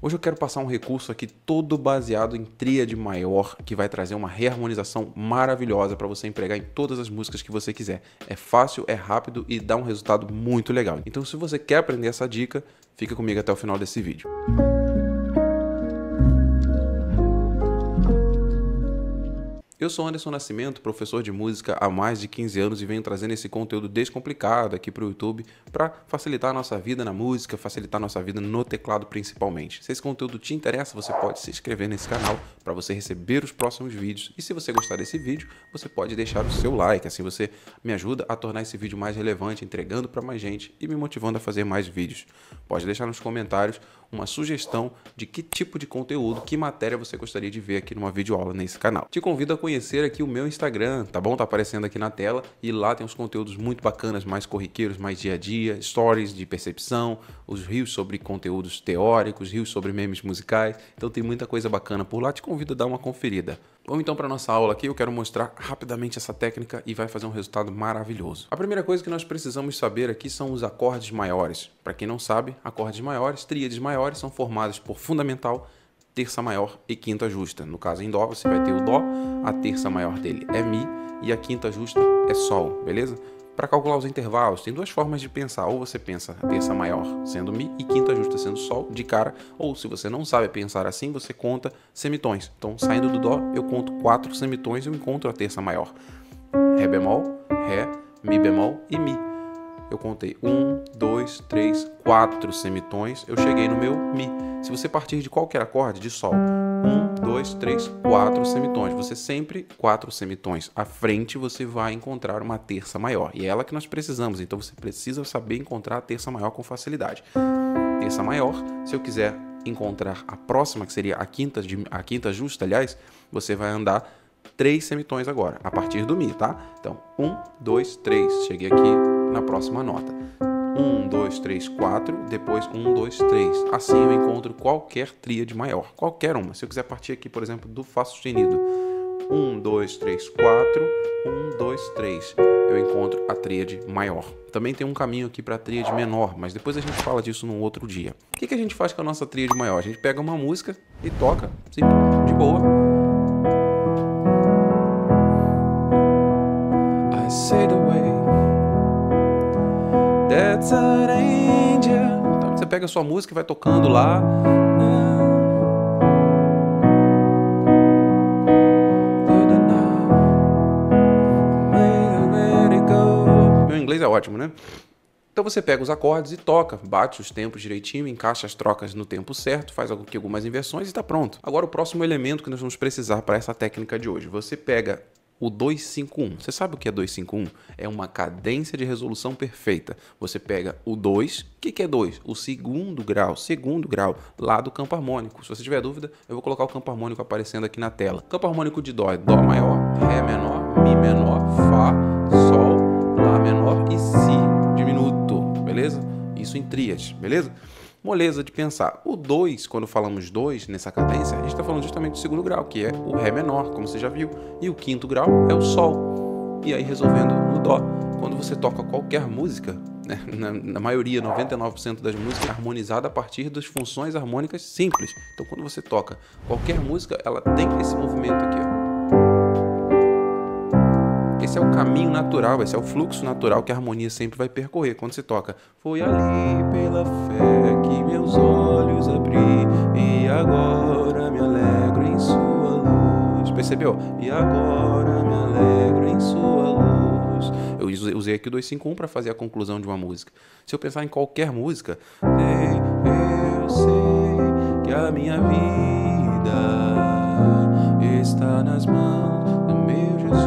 Hoje eu quero passar um recurso aqui todo baseado em tríade maior, que vai trazer uma reharmonização maravilhosa para você empregar em todas as músicas que você quiser. É fácil, é rápido e dá um resultado muito legal. Então se você quer aprender essa dica, fica comigo até o final desse vídeo. Eu sou Anderson Nascimento, professor de música há mais de 15 anos e venho trazendo esse conteúdo descomplicado aqui para o YouTube para facilitar a nossa vida na música, facilitar a nossa vida no teclado principalmente. Se esse conteúdo te interessa, você pode se inscrever nesse canal para você receber os próximos vídeos. E se você gostar desse vídeo, você pode deixar o seu like, assim você me ajuda a tornar esse vídeo mais relevante, entregando para mais gente e me motivando a fazer mais vídeos. Pode deixar nos comentários uma sugestão de que tipo de conteúdo, que matéria você gostaria de ver aqui numa videoaula nesse canal. Te convido a conhecer aqui o meu Instagram, tá bom? Tá aparecendo aqui na tela e lá tem uns conteúdos muito bacanas, mais corriqueiros, mais dia a dia, stories de percepção, os rios sobre conteúdos teóricos, rios sobre memes musicais. Então tem muita coisa bacana por lá. Te convido a dar uma conferida. Vamos então para nossa aula aqui, eu quero mostrar rapidamente essa técnica e vai fazer um resultado maravilhoso. A primeira coisa que nós precisamos saber aqui são os acordes maiores. Para quem não sabe, acordes maiores, tríades maiores são formadas por fundamental, terça maior e quinta justa. No caso em dó, você vai ter o dó, a terça maior dele é mi e a quinta justa é sol, beleza? Para calcular os intervalos, tem duas formas de pensar. Ou você pensa a terça maior sendo Mi e quinta justa sendo Sol de cara, ou se você não sabe pensar assim, você conta semitons. Então, saindo do Dó, eu conto quatro semitons e eu encontro a terça maior. Ré bemol, Ré, Mi bemol e Mi. Eu contei um, dois, três, quatro semitons, eu cheguei no meu Mi. Se você partir de qualquer acorde de Sol, dois, três, quatro semitons. Você sempre quatro semitons. À frente você vai encontrar uma terça maior. E é ela que nós precisamos. Então você precisa saber encontrar a terça maior com facilidade. Terça maior, se eu quiser encontrar a próxima, que seria a quinta, a quinta justa, aliás, você vai andar três semitons agora, a partir do Mi, tá? Então, um, dois, três. Cheguei aqui na próxima nota. 1, 2, 3, 4, depois 1, 2, 3. Assim eu encontro qualquer tríade maior, qualquer uma. Se eu quiser partir aqui, por exemplo, do Fá sustenido, 1, 2, 3, 4, 1, 2, 3, eu encontro a tríade maior. Também tem um caminho aqui para a tríade menor, mas depois a gente fala disso num outro dia. O que, que a gente faz com a nossa tríade maior? A gente pega uma música e toca, simples, de boa. Angel. Então você pega a sua música e vai tocando lá. Meu inglês é ótimo, né? Então você pega os acordes e toca, bate os tempos direitinho, encaixa as trocas no tempo certo, faz algumas inversões e está pronto. Agora o próximo elemento que nós vamos precisar para essa técnica de hoje. Você pega o 251. Você sabe o que é 251? É uma cadência de resolução perfeita. Você pega o 2, o que, que é 2? O segundo grau, segundo grau, lá do campo harmônico. Se você tiver dúvida, eu vou colocar o campo harmônico aparecendo aqui na tela. Campo harmônico de Dó é Dó maior, Ré menor, Mi menor, Fá, Sol, Lá menor e Si diminuto, beleza? Isso em tríades, beleza? Moleza de pensar. O 2, quando falamos 2 nessa cadência, a gente está falando justamente do segundo grau, que é o Ré menor, como você já viu, e o quinto grau é o Sol. E aí resolvendo o Dó. Quando você toca qualquer música, né, na, na, maioria, 99% das músicas, é harmonizada a partir das funções harmônicas simples. Então quando você toca qualquer música, ela tem esse movimento aqui. Ó. Esse é o caminho natural, esse é o fluxo natural que a harmonia sempre vai percorrer quando se toca. Foi ali pela fé que meus olhos abri e agora me alegro em sua luz. Percebeu? E agora me alegro em sua luz. Eu usei aqui o 251 para fazer a conclusão de uma música. Se eu pensar em qualquer música, eu sei que a minha vida está nas mãos do meu Jesus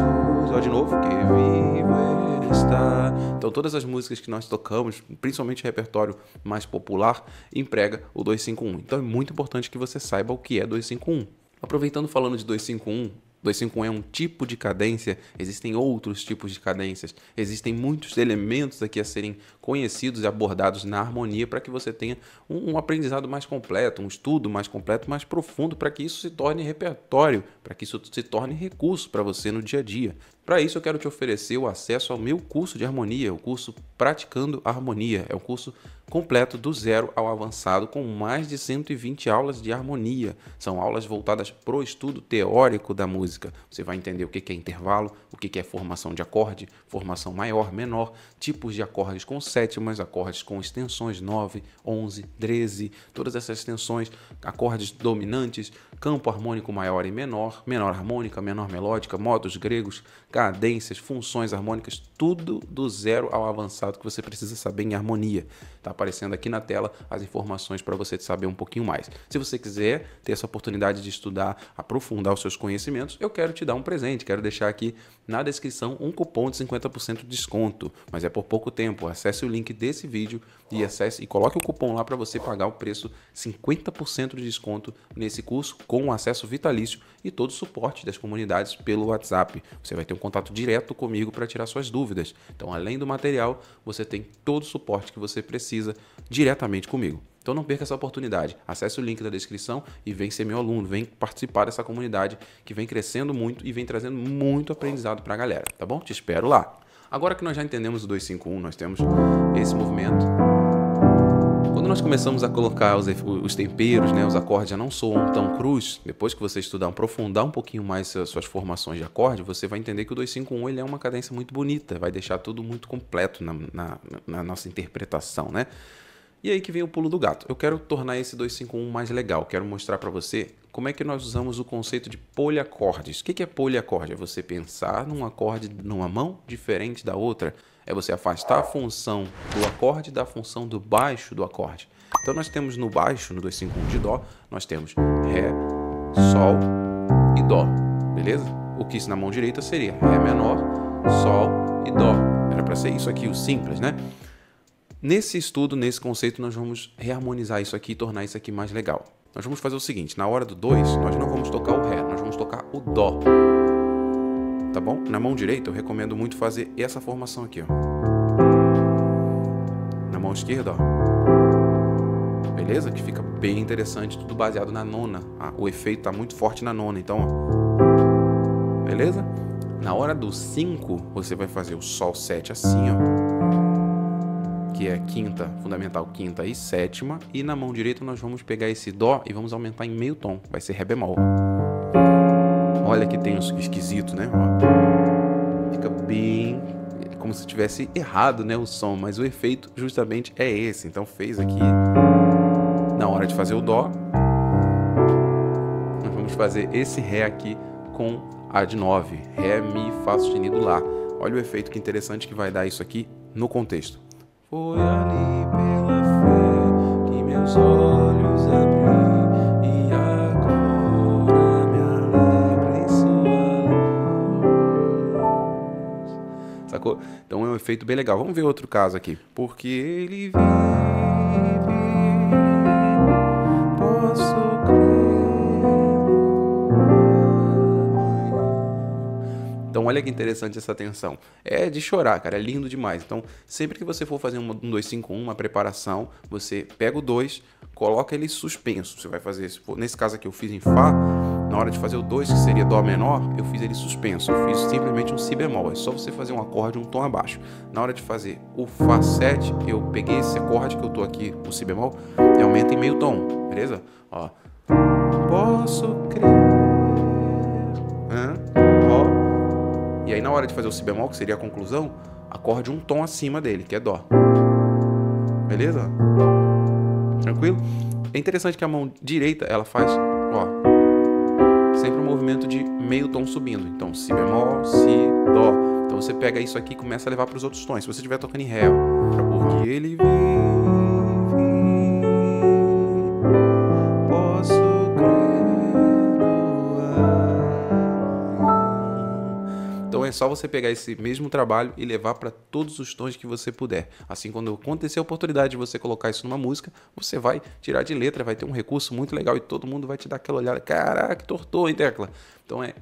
de novo, que vivo está. Então todas as músicas que nós tocamos, principalmente repertório mais popular, emprega o 251. Então é muito importante que você saiba o que é 251. Aproveitando falando de 251, 251 é um tipo de cadência, existem outros tipos de cadências, existem muitos elementos aqui a serem conhecidos e abordados na harmonia para que você tenha um, um, aprendizado mais completo, um estudo mais completo, mais profundo, para que isso se torne repertório, para que isso se torne recurso para você no dia a dia. Para isso, eu quero te oferecer o acesso ao meu curso de harmonia, o curso Praticando Harmonia. É um curso completo do zero ao avançado, com mais de 120 aulas de harmonia. São aulas voltadas para o estudo teórico da música. Você vai entender o que é intervalo, o que é formação de acorde, formação maior, menor, tipos de acordes com sétimas, acordes com extensões 9, 11, 13, todas essas extensões, acordes dominantes, campo harmônico maior e menor, menor harmônica, menor melódica, modos gregos, cadências, funções harmônicas, tudo do zero ao avançado que você precisa saber em harmonia. Está aparecendo aqui na tela as informações para você saber um pouquinho mais. Se você quiser ter essa oportunidade de estudar, aprofundar os seus conhecimentos, eu quero te dar um presente. Quero deixar aqui na descrição um cupom de 50% de desconto, mas é por pouco tempo. Acesse o link desse vídeo e acesse e coloque o cupom lá para você pagar o preço 50% de desconto nesse curso com acesso vitalício e todo o suporte das comunidades pelo WhatsApp. Você vai ter um contato direto comigo para tirar suas dúvidas. Então, além do material, você tem todo o suporte que você precisa diretamente comigo. Então não perca essa oportunidade. Acesse o link da descrição e vem ser meu aluno, vem participar dessa comunidade que vem crescendo muito e vem trazendo muito aprendizado para a galera, tá bom? Te espero lá. Agora que nós já entendemos o 251, nós temos esse movimento. Quando nós começamos a colocar os, os temperos, né, os acordes já não soam tão cruz, depois que você estudar, aprofundar um pouquinho mais suas formações de acorde, você vai entender que o 251 ele é uma cadência muito bonita, vai deixar tudo muito completo na, na, na nossa interpretação, né? E aí que vem o pulo do gato. Eu quero tornar esse 251 mais legal. Quero mostrar para você como é que nós usamos o conceito de poliacordes. O que é poliacorde? É você pensar num acorde numa mão diferente da outra. É você afastar a função do acorde da função do baixo do acorde. Então nós temos no baixo, no 251 de Dó, nós temos Ré, Sol e Dó. Beleza? O que isso na mão direita seria Ré menor, Sol e Dó. Era para ser isso aqui, o simples, né? Nesse estudo, nesse conceito, nós vamos reharmonizar isso aqui e tornar isso aqui mais legal. Nós vamos fazer o seguinte, na hora do 2, nós não vamos tocar o Ré, nós vamos tocar o Dó. Tá bom? Na mão direita, eu recomendo muito fazer essa formação aqui, ó. Na mão esquerda, ó. Beleza? Que fica bem interessante, tudo baseado na nona. Ah, o efeito tá muito forte na nona, então, ó. Beleza? Na hora do 5, você vai fazer o Sol 7 assim, ó que é quinta, fundamental quinta e sétima, e na mão direita nós vamos pegar esse dó e vamos aumentar em meio tom, vai ser ré bemol. Olha que tem um esquisito, né? Fica bem como se tivesse errado, né, o som, mas o efeito justamente é esse. Então fez aqui na hora de fazer o dó, nós vamos fazer esse ré aqui com a de 9, ré, mi, fá sustenido lá. Olha o efeito que interessante que vai dar isso aqui no contexto. Foi ali pela fé que meus olhos abri e agora me alegro em sua luz. Sacou? Então é um efeito bem legal. Vamos ver outro caso aqui. Porque ele vive, olha que interessante essa tensão. É de chorar, cara, é lindo demais. Então, sempre que você for fazer um 251, uma preparação, você pega o 2, coloca ele suspenso. Você vai fazer, nesse caso aqui eu fiz em Fá, na hora de fazer o 2, que seria Dó menor, eu fiz ele suspenso. Eu fiz simplesmente um Si bemol. É só você fazer um acorde um tom abaixo. Na hora de fazer o Fá 7, eu peguei esse acorde que eu tô aqui, o Si bemol, e aumento em meio tom, beleza? Ó. Posso crer. E aí na hora de fazer o si bemol, que seria a conclusão, acorde um tom acima dele, que é dó. Beleza? Tranquilo? É interessante que a mão direita, ela faz, ó, sempre um movimento de meio tom subindo. Então, si bemol, si, dó. Então você pega isso aqui e começa a levar para os outros tons. Se você estiver tocando em ré, ó, porque ele vem é só você pegar esse mesmo trabalho e levar para todos os tons que você puder. Assim, quando acontecer a oportunidade de você colocar isso numa música, você vai tirar de letra, vai ter um recurso muito legal e todo mundo vai te dar aquela olhada, caraca, tortou, hein, Tecla? Então é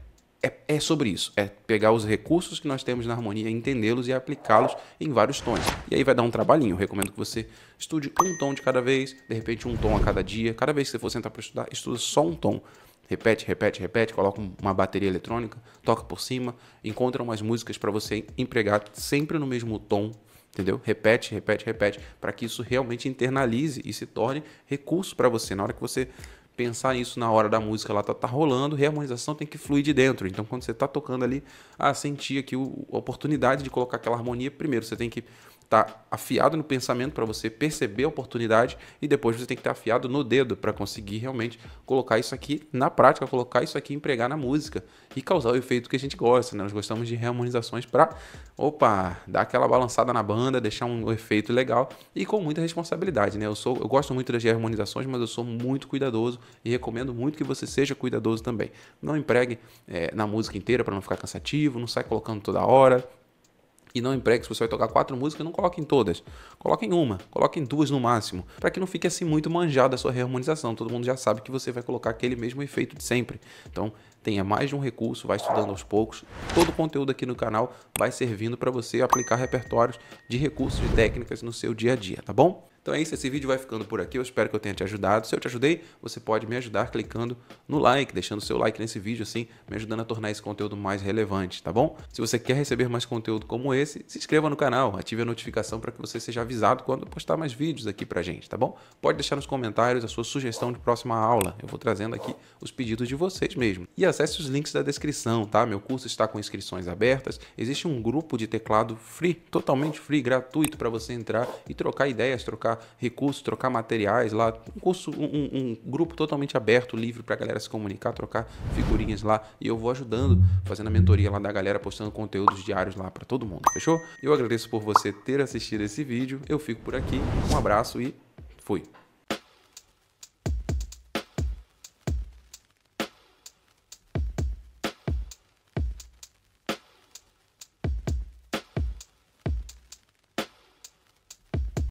é, é, sobre isso. É pegar os recursos que nós temos na harmonia, entendê-los e aplicá-los em vários tons. E aí vai dar um trabalhinho. Eu recomendo que você estude um tom de cada vez, de repente um tom a cada dia. Cada vez que você for sentar para estudar, estuda só um tom. Repete, repete, repete, coloca uma bateria eletrônica, toca por cima, encontra umas músicas para você empregar sempre no mesmo tom, entendeu? Repete, repete, repete, para que isso realmente internalize e se torne recurso para você. Na hora que você pensar isso na hora da música, ela tá, tá rolando, reharmonização tem que fluir de dentro. Então, quando você tá tocando ali, ah, sentir aqui o, a oportunidade de colocar aquela harmonia, primeiro você tem que estar tá afiado no pensamento para você perceber a oportunidade e depois você tem que estar tá afiado no dedo para conseguir realmente colocar isso aqui na prática, colocar isso aqui empregar na música e causar o efeito que a gente gosta. Né? Nós gostamos de reharmonizações para, opa, dar aquela balançada na banda, deixar um efeito legal e com muita responsabilidade. Né? Eu, sou, eu gosto muito das reharmonizações, mas eu sou muito cuidadoso e recomendo muito que você seja cuidadoso também. Não empregue é, na música inteira para não ficar cansativo, não sai colocando toda hora e não empregue, se você vai tocar quatro músicas, não coloque em todas. Coloque em uma, coloque em duas no máximo, para que não fique assim muito manjada a sua reharmonização. Todo mundo já sabe que você vai colocar aquele mesmo efeito de sempre. Então, tenha mais de um recurso, vai estudando aos poucos. Todo o conteúdo aqui no canal vai servindo para você aplicar repertórios de recursos e técnicas no seu dia a dia, tá bom? Então é isso, esse vídeo vai ficando por aqui. Eu espero que eu tenha te ajudado. Se eu te ajudei, você pode me ajudar clicando no like, deixando seu like nesse vídeo, assim, me ajudando a tornar esse conteúdo mais relevante, tá bom? Se você quer receber mais conteúdo como esse, se inscreva no canal, ative a notificação para que você seja avisado quando postar mais vídeos aqui pra gente, tá bom? Pode deixar nos comentários a sua sugestão de próxima aula. Eu vou trazendo aqui os pedidos de vocês mesmo. E acesse os links da descrição, tá? Meu curso está com inscrições abertas. Existe um grupo de teclado free, totalmente free, gratuito para você entrar e trocar ideias, recursos, trocar materiais lá. Um curso, um, um grupo totalmente aberto, livre para galera se comunicar, trocar figurinhas lá. E eu vou ajudando, fazendo a mentoria lá da galera, postando conteúdos diários lá para todo mundo, fechou? Eu agradeço por você ter assistido esse vídeo. Eu fico por aqui. Um abraço e fui.